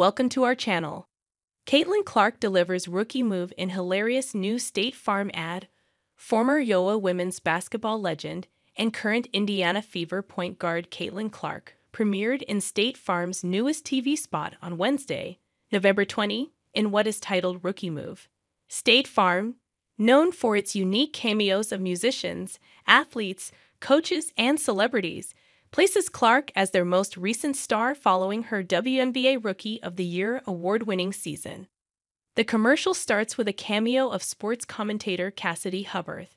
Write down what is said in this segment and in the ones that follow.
welcome to our channel. Caitlin Clark delivers rookie move in hilarious new State Farm ad. Former Iowa women's basketball legend and current Indiana Fever point guard Caitlin Clark premiered in State Farm's newest TV spot on Wednesday, November 20, in what is titled Rookie Move. State Farm, known for its unique cameos of musicians, athletes, coaches, and celebrities, places Clark as their most recent star following her WNBA Rookie of the Year award winning season. The commercial starts with a cameo of sports commentator Cassidy Hubbarth,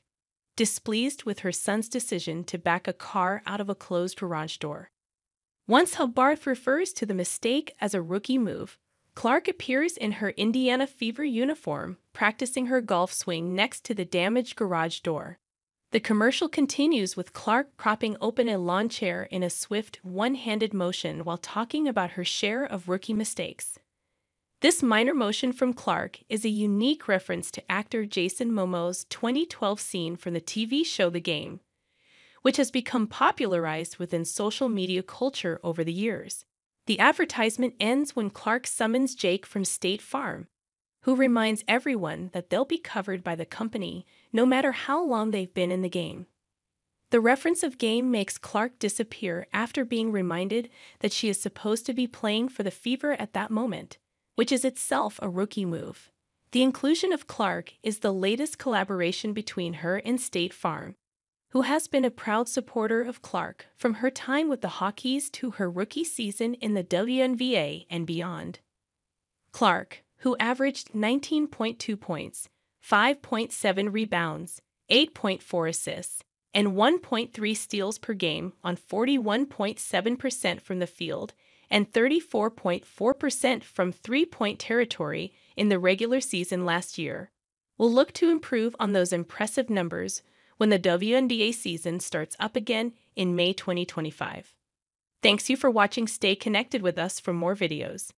displeased with her son's decision to back a car out of a closed garage door. Once Hubbarth refers to the mistake as a rookie move, Clark appears in her Indiana Fever uniform, practicing her golf swing next to the damaged garage door. The commercial continues with Clark propping open a lawn chair in a swift, one handed motion while talking about her share of rookie mistakes. This minor motion from Clark is a unique reference to actor Jason Momoa's 2012 scene from the TV show The Game, which has become popularized within social media culture over the years. The advertisement ends when Clark summons Jake from State Farm, who reminds everyone that they'll be covered by the company no matter how long they've been in the game. The reference of game makes Clark disappear after being reminded that she is supposed to be playing for the Fever at that moment, which is itself a rookie move. The inclusion of Clark is the latest collaboration between her and State Farm, who has been a proud supporter of Clark from her time with the Hawkeyes to her rookie season in the WNBA and beyond. Clark, who averaged 19.2 points, 5.7 rebounds, 8.4 assists, and 1.3 steals per game on 41.7% from the field and 34.4% from three point territory in the regular season last year, will look to improve on those impressive numbers when the WNBA season starts up again in May 2025. Thanks you for watching. Stay connected with us for more videos.